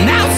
now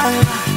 time.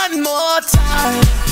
One more time.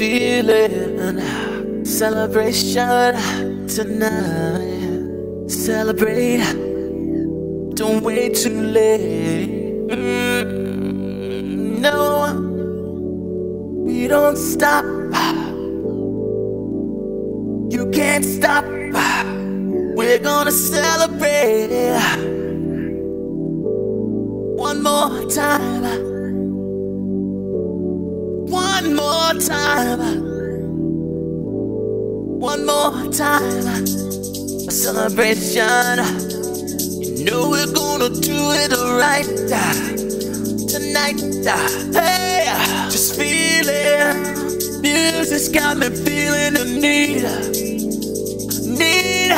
Feeling celebration tonight. Celebrate. Don't wait too late. Mm, no, we don't stop. You can't stop. We're gonna celebrate one more time. More time. One more time. A celebration. You know we're gonna do it right tonight. Hey, just feeling. Music's got me feeling the need. Need.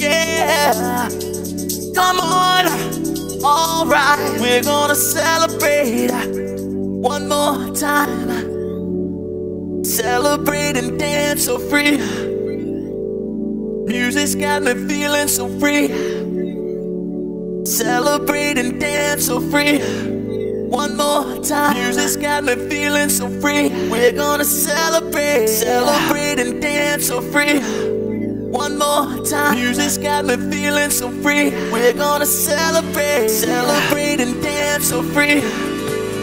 Yeah. Come on. Alright, we're gonna celebrate one more time. Celebrate and dance so free. Music's got me feeling so free. Celebrate and dance so free. One more time. Music's got me feeling so free. We're gonna celebrate. Celebrate and dance so free. One more time. Music's got me feeling so free. We're gonna celebrate. Celebrate and dance so free.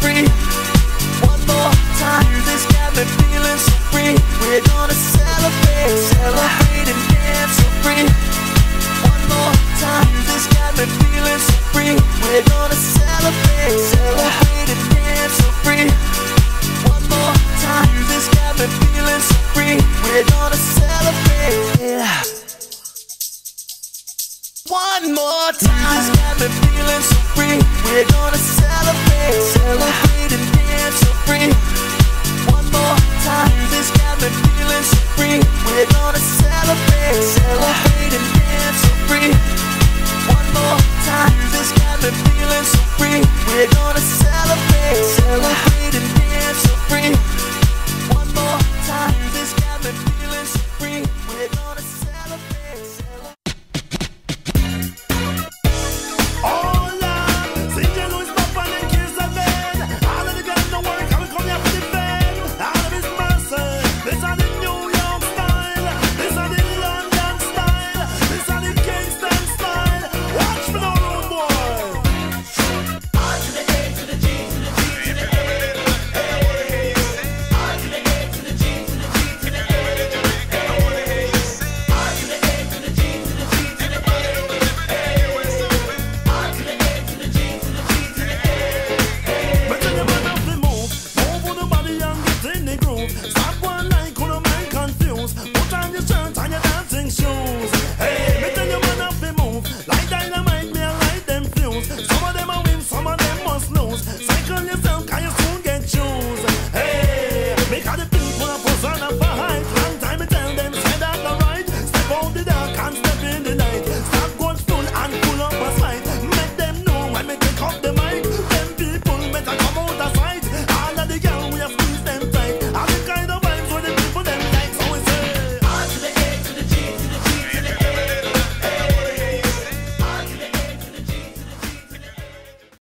free. One more time. Music's got me feeling so free. We're gonna celebrate. Celebrate and dance so free. One more time. Music's got me feeling so free. We're gonna More time. Music's got me feeling so free. We're gonna celebrate. Celebrate and dance so free.